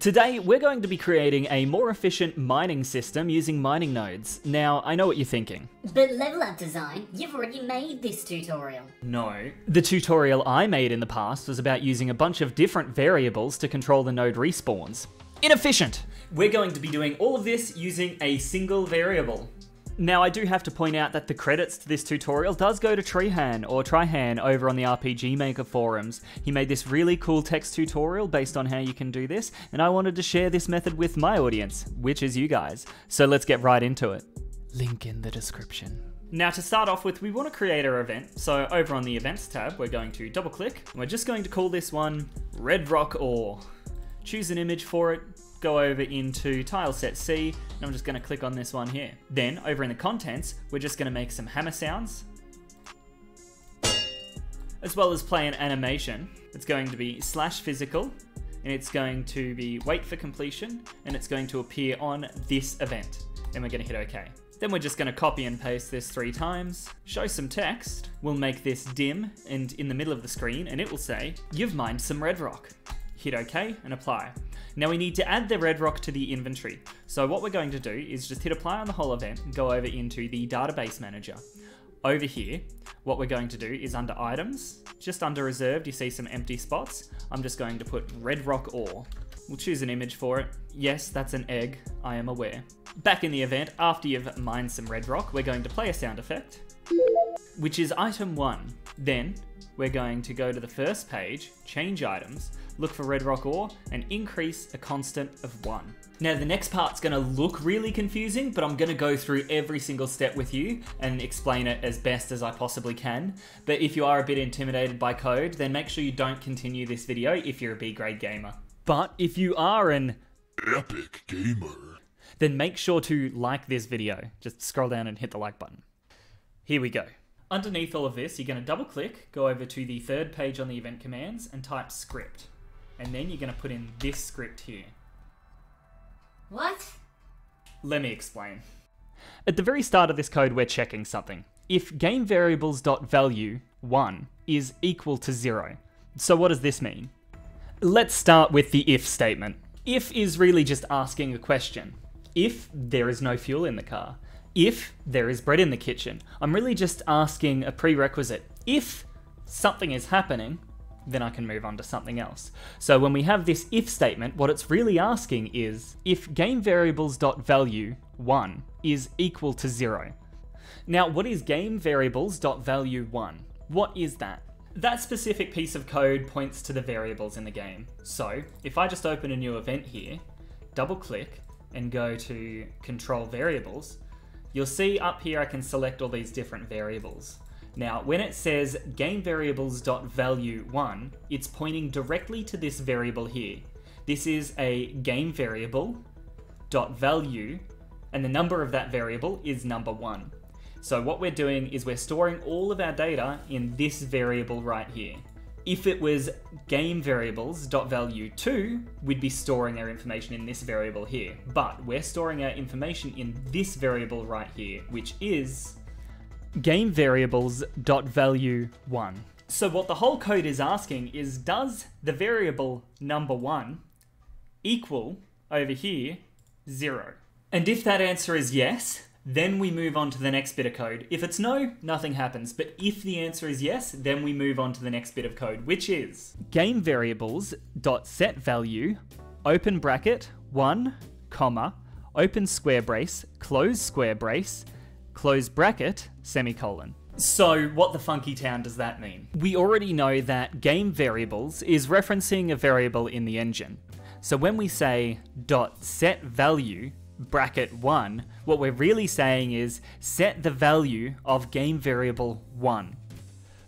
Today, we're going to be creating a more efficient mining system using mining nodes. Now, I know what you're thinking. But Level Up Design, you've already made this tutorial. No. The tutorial I made in the past was about using a bunch of different variables to control the node respawns. Inefficient! We're going to be doing all of this using a single variable. Now, I do have to point out that the credits to this tutorial does go to Trihan, or Trihan, over on the RPG Maker forums. He made this really cool text tutorial based on how you can do this, and I wanted to share this method with my audience, which is you guys. So let's get right into it. Link in the description. Now to start off with, we want to create our event. So over on the events tab, we're going to double click. And we're just going to call this one Red Rock Ore. Choose an image for it, go over into tile set C, and I'm just gonna click on this one here. Then over in the contents, we're just gonna make some hammer sounds, as well as play an animation. It's going to be slash physical, and it's going to be wait for completion, and it's going to appear on this event. Then we're gonna hit okay. Then we're just gonna copy and paste this three times, show some text, we'll make this dim and in the middle of the screen, and it will say, you've mined some red rock. Hit okay and apply. Now we need to add the red rock to the inventory. So what we're going to do is just hit apply on the whole event and go over into the database manager. Over here, what we're going to do is under items, just under reserved, you see some empty spots. I'm just going to put red rock ore. We'll choose an image for it. Yes, that's an egg, I am aware. Back in the event, after you've mined some red rock, we're going to play a sound effect, which is item one. Then we're going to go to the first page, change items, look for red rock ore, and increase a constant of 1. Now the next part's going to look really confusing, but I'm going to go through every single step with you and explain it as best as I possibly can. But if you are a bit intimidated by code, then make sure you don't continue this video if you're a B grade gamer. But if you are an epic gamer, then make sure to like this video. Just scroll down and hit the like button. Here we go. Underneath all of this, you're going to double click, go over to the third page on the event commands, and type script and then you're going to put in this script here. What? Let me explain. At the very start of this code, we're checking something. If game variables.value 1 is equal to 0. So what does this mean? Let's start with the if statement. If is really just asking a question. If there is no fuel in the car. If there is bread in the kitchen. I'm really just asking a prerequisite. If something is happening, then I can move on to something else. So when we have this if statement, what it's really asking is if game variables.value 1 is equal to 0. Now, what is game variables.value 1? What is that? That specific piece of code points to the variables in the game. So, if I just open a new event here, double click, and go to control variables, you'll see up here I can select all these different variables. Now, when it says game variables.value1, it's pointing directly to this variable here. This is a game variable dot value, and the number of that variable is number one. So what we're doing is we're storing all of our data in this variable right here. If it was game variables dot value 2, we'd be storing our information in this variable here. But we're storing our information in this variable right here, which is game variables dot value one. So what the whole code is asking is does the variable number one equal over here zero? And if that answer is yes, then we move on to the next bit of code. If it's no, nothing happens. But if the answer is yes, then we move on to the next bit of code, which is game variables dot set value open bracket one comma open square brace close square brace close bracket, semicolon. So, what the funky town does that mean? We already know that game variables is referencing a variable in the engine. So when we say dot set value bracket 1, what we're really saying is set the value of game variable 1.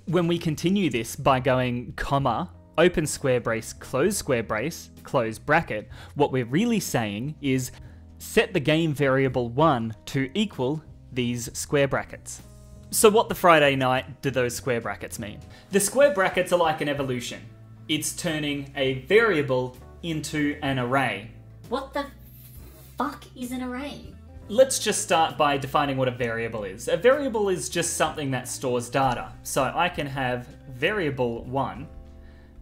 When we continue this by going comma, open square brace, close square brace, close bracket, what we're really saying is set the game variable 1 to equal these square brackets. So what the Friday night do those square brackets mean? The square brackets are like an evolution. It's turning a variable into an array. What the fuck is an array? Let's just start by defining what a variable is. A variable is just something that stores data. So I can have variable 1,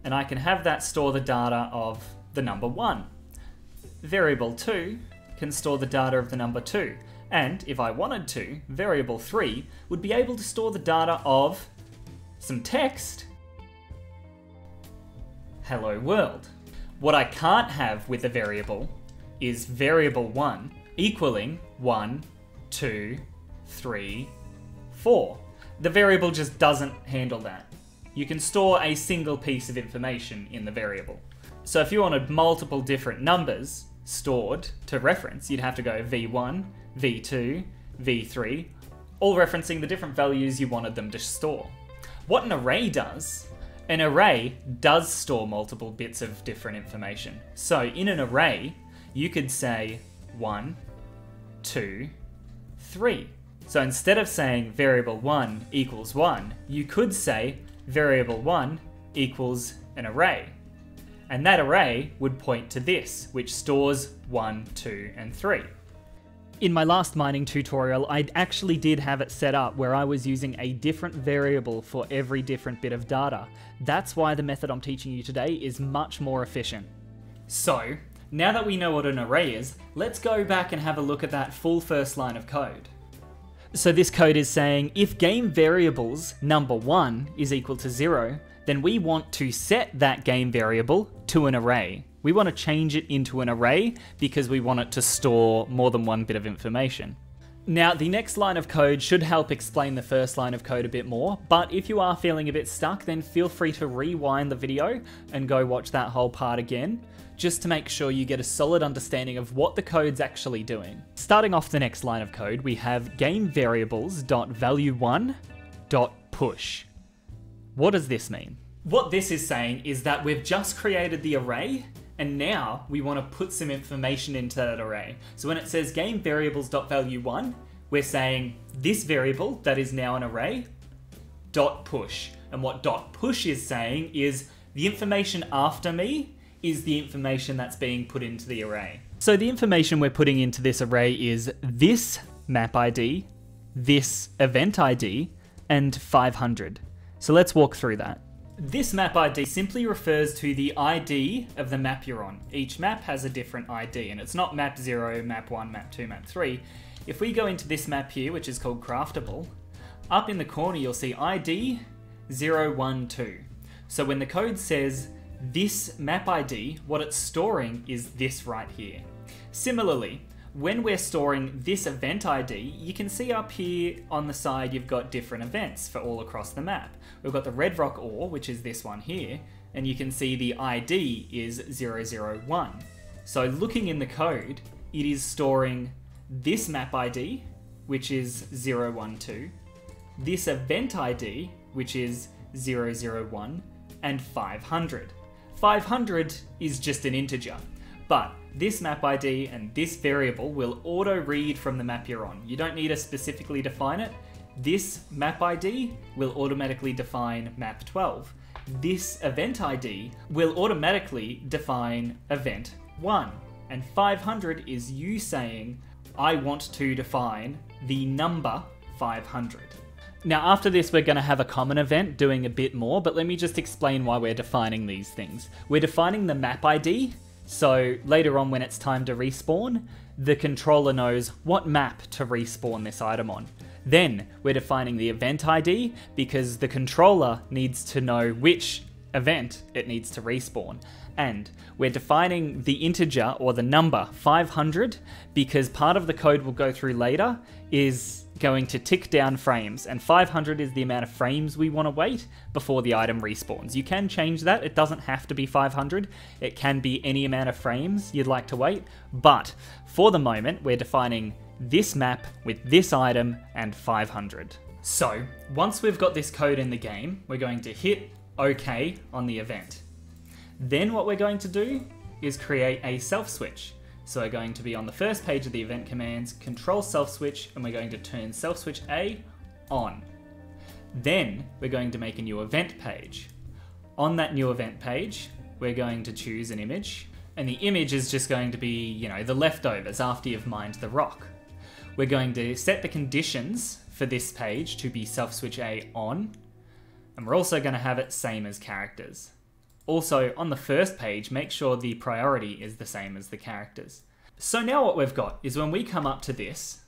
and I can have that store the data of the number 1. variable 2 can store the data of the number 2. And if I wanted to, variable 3 would be able to store the data of some text. Hello world. What I can't have with a variable is variable 1 equaling 1, 2, 3, 4. The variable just doesn't handle that. You can store a single piece of information in the variable. So if you wanted multiple different numbers stored to reference, you'd have to go v1, v2, v3, all referencing the different values you wanted them to store. What an array does, an array does store multiple bits of different information. So in an array, you could say one, two, three. So instead of saying variable 1 equals 1, you could say variable 1 equals an array. And that array would point to this, which stores 1, 2, and 3. In my last mining tutorial, I actually did have it set up where I was using a different variable for every different bit of data. That's why the method I'm teaching you today is much more efficient. So, now that we know what an array is, let's go back and have a look at that full first line of code. So this code is saying if game variables number 1 is equal to 0, then we want to set that game variable to an array. We want to change it into an array because we want it to store more than one bit of information. Now, the next line of code should help explain the first line of code a bit more, but if you are feeling a bit stuck, then feel free to rewind the video and go watch that whole part again just to make sure you get a solid understanding of what the code's actually doing. Starting off the next line of code, we have game variables.value1.push. What does this mean? What this is saying is that we've just created the array and now we want to put some information into that array. So when it says game variables.value1, we're saying this variable that is now an array dot push. And what dot push is saying is the information after me is the information that's being put into the array. So the information we're putting into this array is this map ID, this event ID, and 500. So let's walk through that. This map ID simply refers to the ID of the map you're on. Each map has a different ID, and it's not map 0, map 1, map 2, map 3. If we go into this map here, which is called Craftable, up in the corner you'll see ID 012. So when the code says this map ID, what it's storing is this right here. Similarly, when we're storing this event ID, you can see up here on the side you've got different events for all across the map. We've got the red rock ore, which is this one here, and you can see the ID is 001. So looking in the code, it is storing this map ID, which is 012, this event ID, which is 001, and 500. 500 is just an integer, but this map ID and this variable will auto read from the map you're on. You don't need to specifically define it. This map ID will automatically define map 12. This event ID will automatically define event 1. And 500 is you saying, I want to define the number 500. Now, after this, we're going to have a common event doing a bit more, but let me just explain why we're defining these things. We're defining the map ID, so later on when it's time to respawn, the controller knows what map to respawn this item on. Then we're defining the event ID because the controller needs to know which event it needs to respawn. And we're defining the integer or the number 500 because part of the code we'll go through later is going to tick down frames, and 500 is the amount of frames we want to wait before the item respawns. You can change that, it doesn't have to be 500, it can be any amount of frames you'd like to wait, but for the moment, we're defining this map with this item and 500. So, once we've got this code in the game, we're going to hit OK on the event. Then what we're going to do is create a self switch. So we're going to be on the first page of the event commands, control self switch, and we're going to turn self switch A on. Then we're going to make a new event page. On that new event page, we're going to choose an image, and the image is just going to be, you know, the leftovers after you've mined the rock. We're going to set the conditions for this page to be self switch A on, and we're also going to have it same as characters. Also, on the first page, make sure the priority is the same as the characters. So now what we've got is when we come up to this,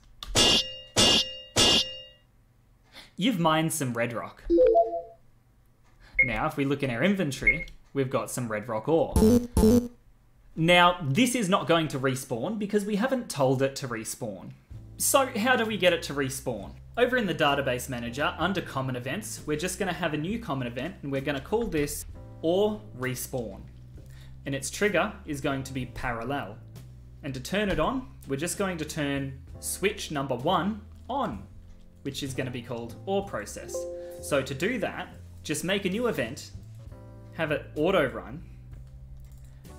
you've mined some red rock. Now, if we look in our inventory, we've got some red rock ore. Now, this is not going to respawn because we haven't told it to respawn. So how do we get it to respawn? Over in the database manager, under common events, we're just gonna have a new common event and we're gonna call this ore respawn. And its trigger is going to be parallel. And to turn it on, we're just going to turn switch number one on, which is gonna be called ore process. So to do that, just make a new event, have it auto run,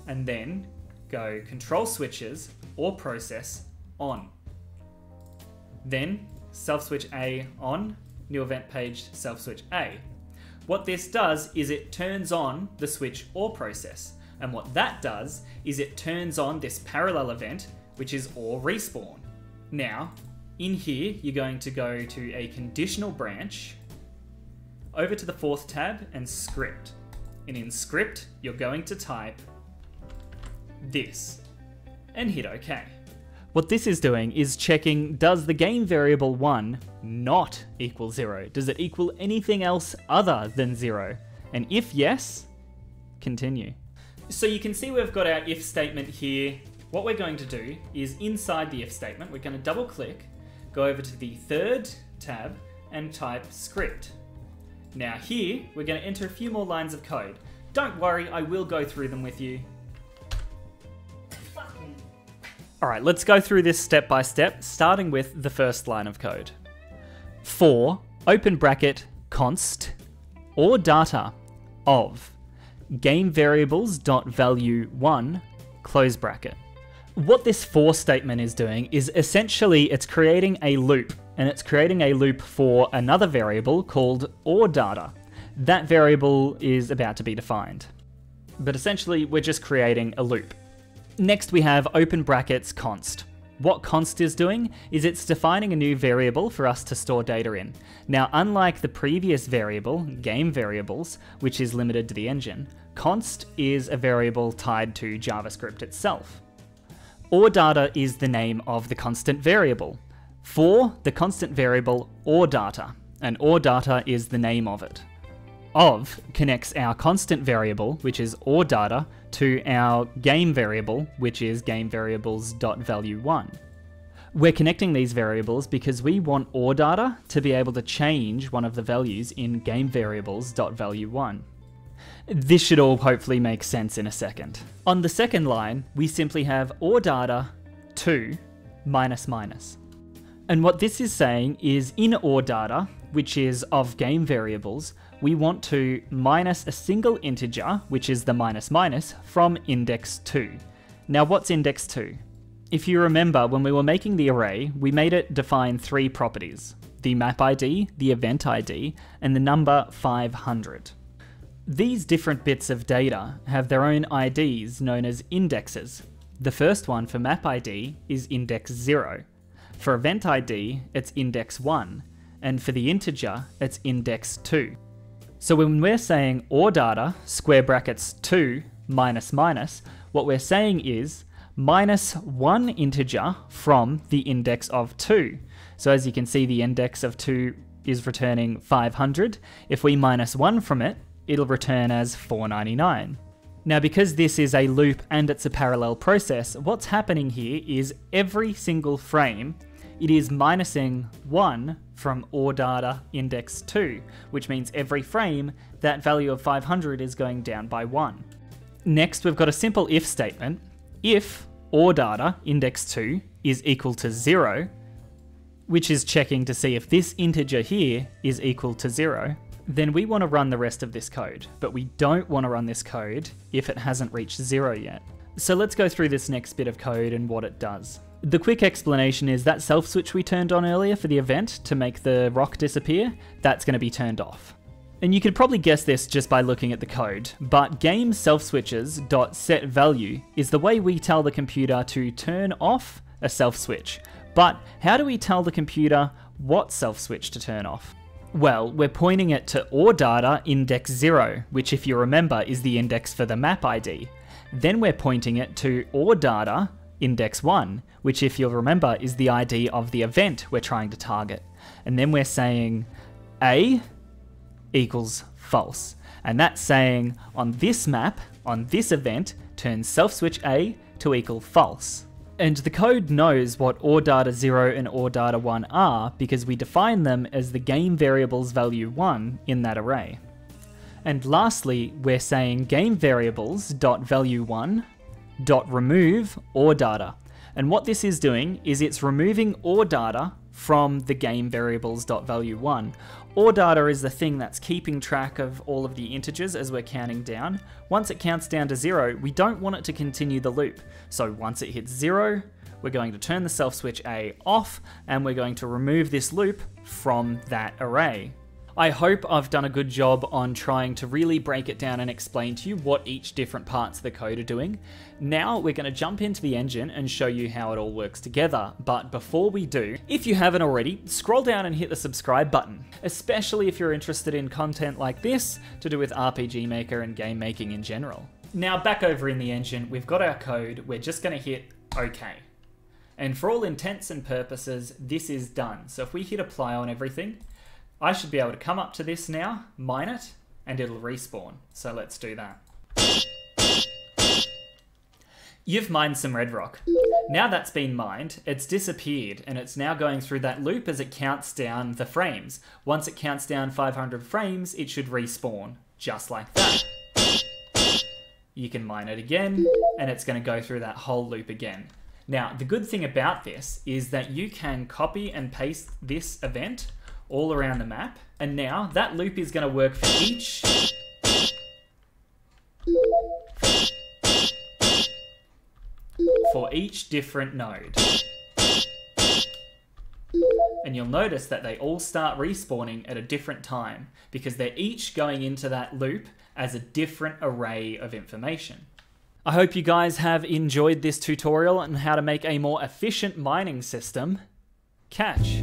and then go control switches ore process on. Then self switch A on, new event page self switch A. What this does is it turns on the switch ore process. And what that does is it turns on this parallel event, which is ore respawn. Now, in here, you're going to go to a conditional branch, over to the fourth tab and script. And in script, you're going to type this and hit OK. What this is doing is checking does the game variable 1 not equal 0? Does it equal anything else other than 0? And if yes, continue. So you can see we've got our if statement here. What we're going to do is inside the if statement, we're going to double click, go over to the third tab and type script. Now here, we're going to enter a few more lines of code. Don't worry, I will go through them with you. All right, let's go through this step by step, starting with the first line of code. For open bracket const oreData of game variables dot value one close bracket. What this for statement is doing is essentially it's creating a loop, and it's creating a loop for another variable called oreData. That variable is about to be defined. But essentially, we're just creating a loop. Next we have open brackets const. What const is doing is it's defining a new variable for us to store data in. Now, unlike the previous variable, game variables, which is limited to the engine, const is a variable tied to JavaScript itself. oreData is the name of the constant variable. For the constant variable oreData, and oreData is the name of it of connects our constant variable, which is oreData, to our game variable, which is game variables.value1. We're connecting these variables because we want oreData to be able to change one of the values in game variables.value1. This should all hopefully make sense in a second. On the second line, we simply have oreData 2 minus minus. And what this is saying is in oreData, which is of game variables, we want to minus a single integer, which is the minus minus, from index 2. Now what's index 2? If you remember, when we were making the array, we made it define three properties. The map ID, the event ID, and the number 500. These different bits of data have their own IDs known as indexes. The first one for map ID is index 0. For event ID, it's index 1, and for the integer, it's index 2. So when we're saying oreData, square brackets 2 minus minus, what we're saying is minus one integer from the index of 2. So as you can see, the index of 2 is returning 500. If we minus 1 from it, it'll return as 499. Now because this is a loop and it's a parallel process, what's happening here is every single frame it is minusing 1 from oreData index 2, which means every frame, that value of 500 is going down by 1. Next, we've got a simple if statement. If oreData index 2 is equal to 0, which is checking to see if this integer here is equal to 0, then we want to run the rest of this code, but we don't want to run this code if it hasn't reached 0 yet. So let's go through this next bit of code and what it does. The quick explanation is that self switch we turned on earlier for the event to make the rock disappear, that's going to be turned off. And you could probably guess this just by looking at the code, but game self switches set value is the way we tell the computer to turn off a self switch. But how do we tell the computer what self switch to turn off? Well, we're pointing it to oreData index 0, which if you remember is the index for the map ID. Then we're pointing it to oreData index 1, which if you'll remember is the ID of the event we're trying to target. And then we're saying A equals false. And that's saying on this map, on this event, turn self switch A to equal false. And the code knows what oreData 0 and oreData 1 are because we define them as the game variable's value 1 in that array. And lastly, we're saying game variables dot value 1 dot remove oreData. And what this is doing is it's removing oreData from the game variables dot value 1 oreData is the thing that's keeping track of all of the integers as we're counting down. Once it counts down to zero, we don't want it to continue the loop. So once it hits zero, we're going to turn the self switch A off and we're going to remove this loop from that array. I hope I've done a good job on trying to really break it down and explain to you what each different parts of the code are doing. Now we're going to jump into the engine and show you how it all works together. But before we do, if you haven't already, scroll down and hit the subscribe button, especially if you're interested in content like this to do with RPG Maker and game making in general. Now back over in the engine, we've got our code, we're just going to hit OK. And for all intents and purposes, this is done. So if we hit apply on everything, I should be able to come up to this now, mine it, and it'll respawn. So let's do that. You've mined some red rock. Now that's been mined, it's disappeared and it's now going through that loop as it counts down the frames. Once it counts down 500 frames, it should respawn, just like that. You can mine it again and it's going to go through that whole loop again. Now, the good thing about this is that you can copy and paste this event all around the map. And now that loop is going to work for each for each different node. And you'll notice that they all start respawning at a different time because they're each going into that loop as a different array of information. I hope you guys have enjoyed this tutorial on how to make a more efficient mining system. Catch!